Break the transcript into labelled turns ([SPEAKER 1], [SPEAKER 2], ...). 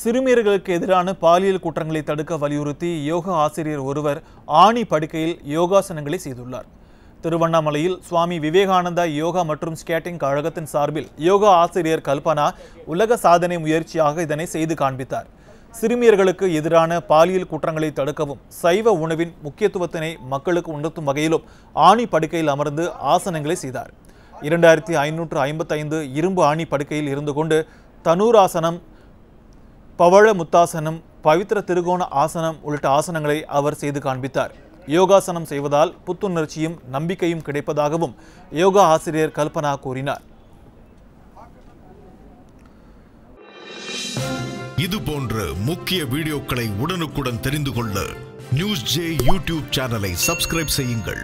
[SPEAKER 1] சிறுமியர்களுக்கு எதிரான பாலியல் குற்றங்களை தடுக்க வலியுறுத்தி யோகா ஆசிரியர் ஒருவர் ஆணி படுக்கையில் யோகாசனங்களை செய்துள்ளார். திருவண்ணாமலையில் சுவாமி விவேகானந்தா யோகா மற்றும் ஸ்கேட்டிங் கழகத்தின் சார்பில் யோகா ஆசிரியர் கல்பனா உலக சாதனை முயற்சியாக இதனை செய்து காண்பித்தார். சிறுமியர்களுக்கு எதிரான பாலியல் குற்றங்களை தடுக்கவும் சைவ உணவின் முக்கியத்துவத்தினை மக்களுக்கு உணர்த்தும் வகையிலும் ஆணி படுக்கையில் அமர்ந்து ஆசனங்களை செய்தார். இரண்டாயிரத்தி ஐநூற்று ஐம்பத்தைந்து இரும்பு ஆணி படுக்கையில் இருந்து கொண்டு தனூராசனம் பவழ முத்தாசனம் பவித்திர திருகோண ஆசனம் உள்ளிட்ட ஆசனங்களை அவர் செய்து காண்பித்தார். யோகாசனம் செய்வதால் புத்துணர்ச்சியும் நம்பிக்கையும் கிடைப்பதாகவும் யோகா ஆசிரியர் கல்பனா கூறினார்.
[SPEAKER 2] இது போன்ற முக்கிய வீடியோக்களை உடனுக்குடன் தெரிந்து கொள்ள நியூஸ் ஜே யூடியூப் சேனலை சப்ஸ்கிரைப் செய்யுங்கள்.